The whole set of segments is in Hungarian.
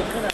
get good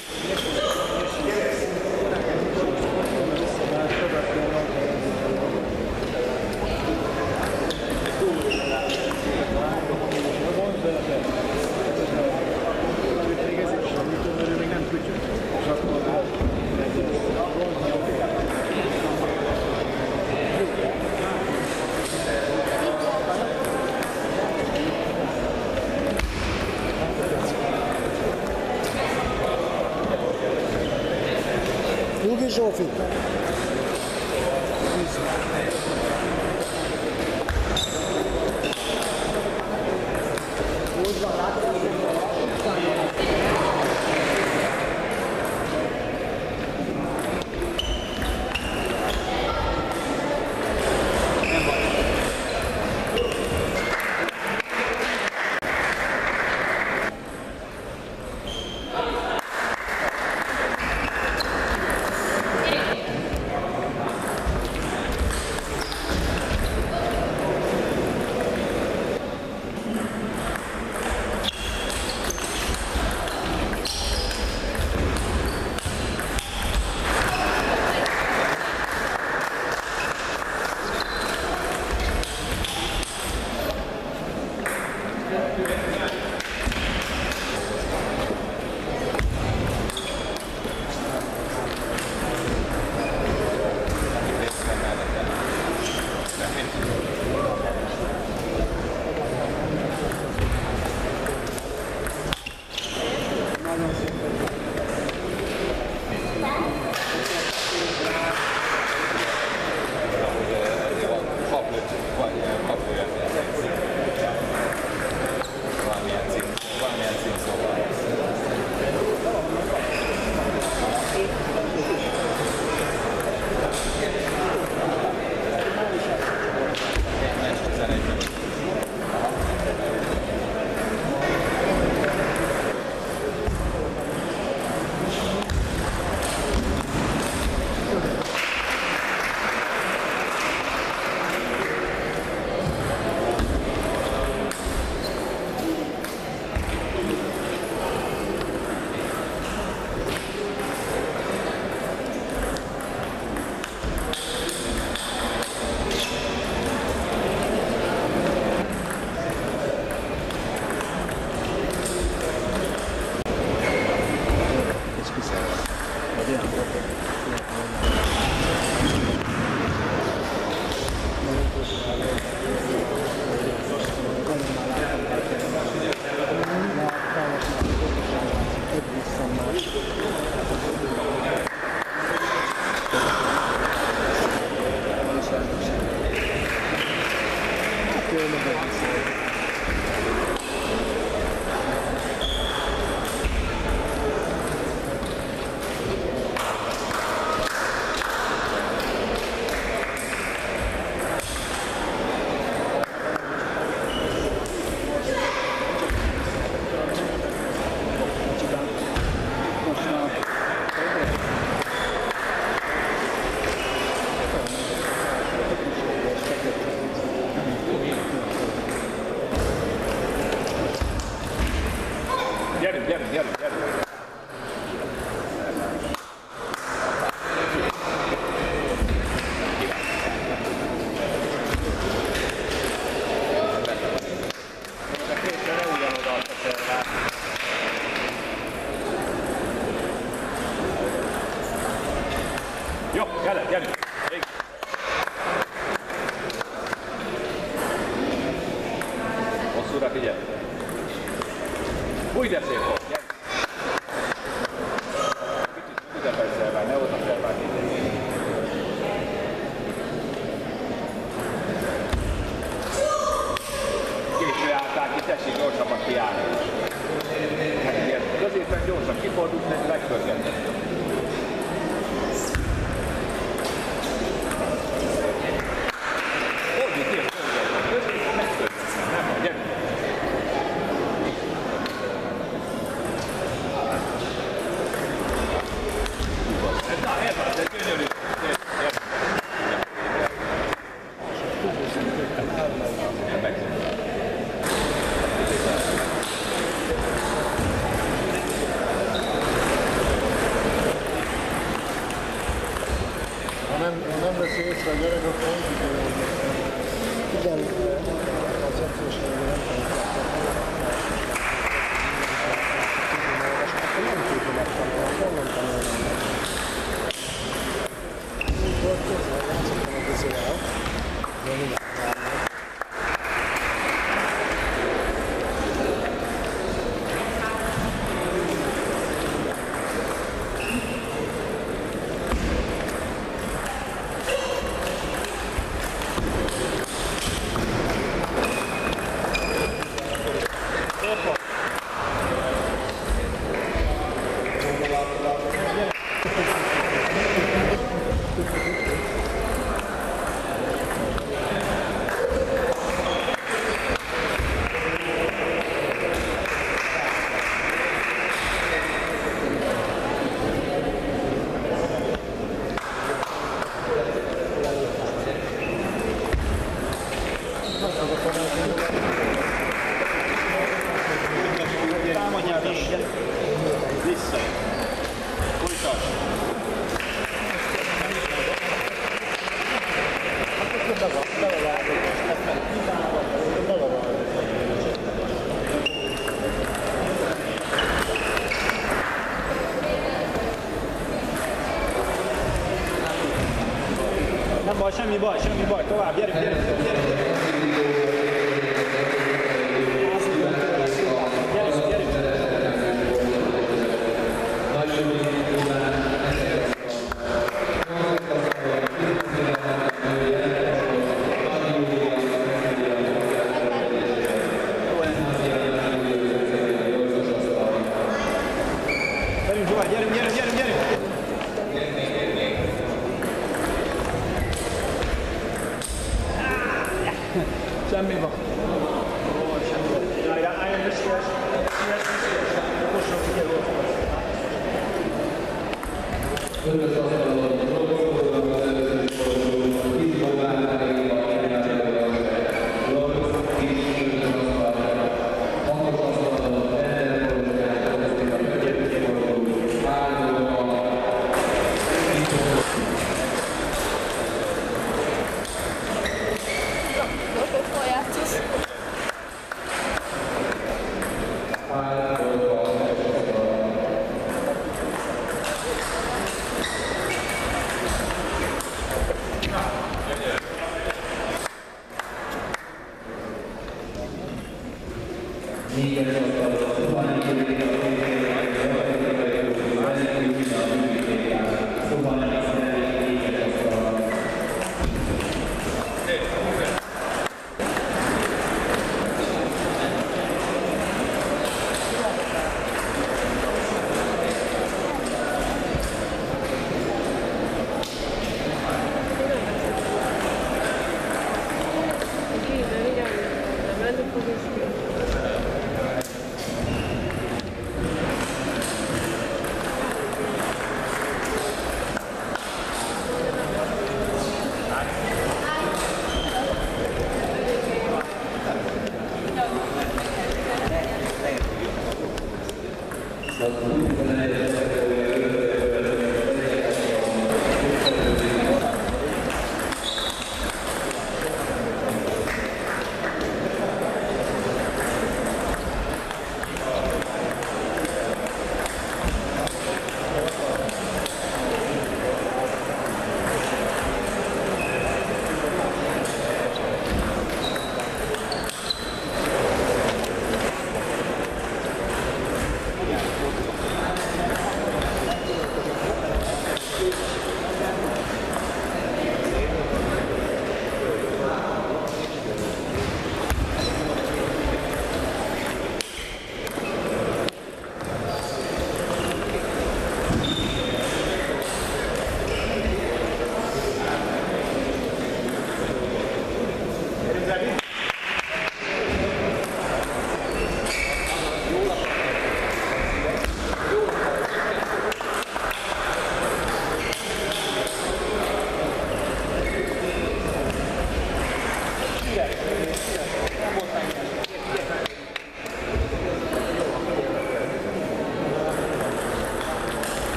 jovem. Úgy de szép volt. Gyere. Kicsit Ha nem, ha nem veszi észre a gyerek, akkor nem tudja, hogy igen, az edzőségre nem nem tudja megtanulni, honnan tanulni. Úgy volt közben, játszottam a közével, de mindjárt Lasciami in voi, boy. in lá, Tova, vieni, vieni. mimo. Ja, ja, eine Misswäsche. Misswäsche. Das ist auch Thank you.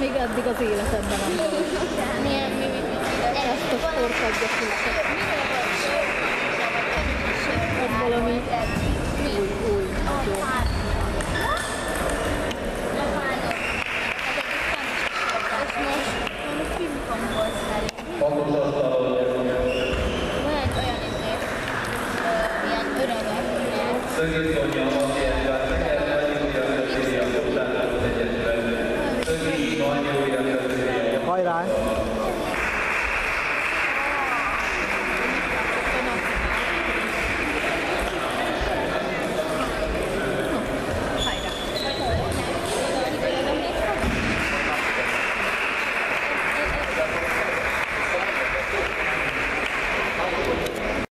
Még eddig az életedben nem mi, a sportadja tudsz. Ez valami új, új, nagyon. Pingponghoz Van egy olyan izé, ilyen öreg, ilyen